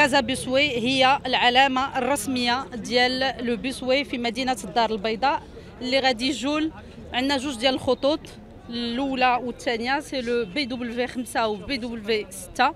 Casabusway هي العلامة الرسمية ديال le busway في مدينة الدار البيضاء اللي غادي يجول. عندنا جوج ديال الخطوط الأولى والثانية c'est le BW 5 و BW 6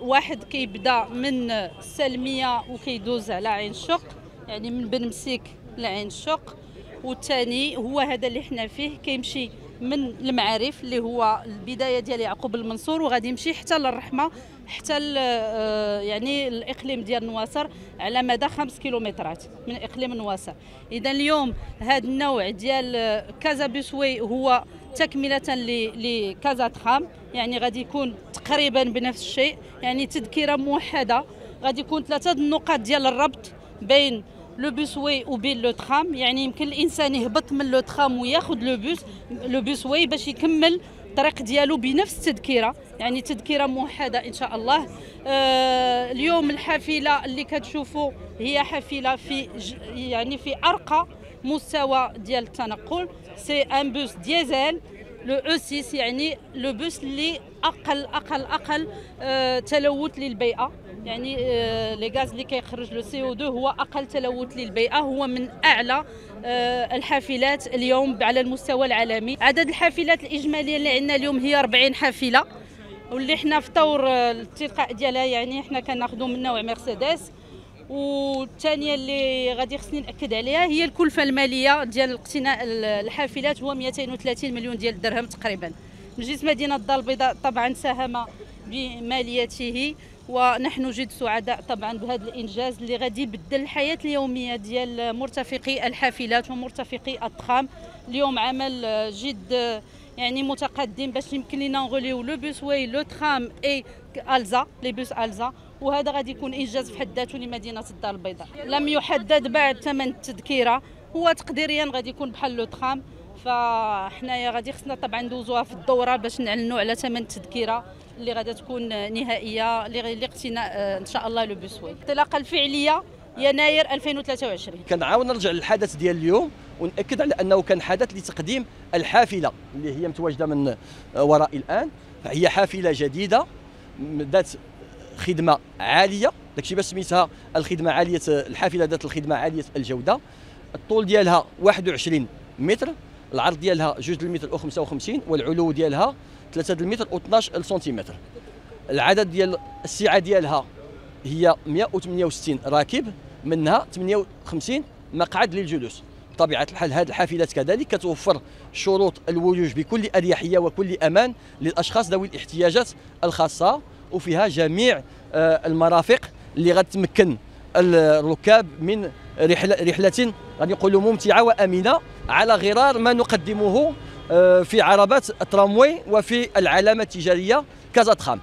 واحد كيبدأ من السالمية وكيدوز على عين الشق يعني من بن مسيك لعين الشق والثاني هو هذا اللي حنا فيه كيمشي من المعارف اللي هو البداية ديال يعقوب المنصور وغادي يمشي حتى للرحمة حتى آه، يعني الإقليم ديال نواصر على مدى خمس كيلومترات من إقليم نواصر. إذا اليوم هذا النوع ديال آه، Casabusway هو تكملة ل Casa Tram يعني غادي يكون تقريبا بنفس الشيء يعني تذكرة موحدة. غادي يكون ثلاثة النقاط ديال الربط بين le busway وبين le tram يعني يمكن الإنسان يهبط من le tram وياخذ le bus le busway باش يكمل الطريق ديالو بنفس التذكرة. يعني تذكرة موحدة إن شاء الله. آه اليوم الحافلة اللي كتشوفوا هي حافلة في يعني في أرقى مستوى ديال التنقل. c'est un bus diesel l'Euro 6 يعني le bus اللي أقل أقل أقل آه تلوث للبيئة. يعني آه، les gaz اللي كيخرج le CO2 هو أقل تلوث للبيئة هو من أعلى آه، الحافلات اليوم على المستوى العالمي. عدد الحافلات الإجمالية اللي عندنا اليوم هي 40 حافلة. واللي حنا في طور آه، التلقاء ديالها يعني حنا كناخذوا من نوع مرسيدس. والثانيه اللي غادي خصني نأكد عليها هي الكلفة المالية ديال اقتناء الحافلات هو 230 مليون ديال الدرهم تقريبا. مجلس مدينة الدار البيضاء طبعا ساهم بماليته ونحن جد سعداء طبعا بهذا الإنجاز اللي غادي يبدل الحياة اليومية ديال مرتفقي الحافلات ومرتفقي التخام اليوم عمل جد يعني متقدم باش يمكن لنا ن relier و le busway le tram et Alsa les bus Alsa. وهذا غادي يكون إنجاز في حد ذاته لمدينة الدار البيضاء. لم يحدد بعد ثمن التذكره هو تقديريا غادي يكون بحال le tram. فحنايا غادي خصنا طبعا ندوزوها في الدورة باش نعلنوا على ثمن التذكره اللي غادا تكون نهائية لاقتناء آه، إن شاء الله le busway. الانطلاقة الفعلية يناير 2023 كنعاود نرجع للحدث ديال اليوم ونأكد على أنه كان حدث لتقديم الحافلة اللي هي متواجدة من ورائي الآن. فهي حافلة جديدة ذات خدمة عالية. داكشي باش سميتها الخدمة عالية الحافلة ذات الخدمة عالية الجودة. الطول ديالها 21 متر. العرض ديالها 2 المتر و 55 والعلو ديالها 3 المتر و 12 سنتيمتر. العدد ديال السعة ديالها هي 168 راكب منها 58 مقعد للجلوس. بطبيعة الحال هذه الحافلات كذلك كتوفر شروط الولوج بكل أريحية وكل أمان للأشخاص ذوي الاحتياجات الخاصة وفيها جميع آه، المرافق اللي غتمكن الركاب من رحله رحلة غادي نقولوا ممتعة وأمنة على غرار ما نقدمه آه، في عربات التراموي وفي العلامة التجارية كازا تخام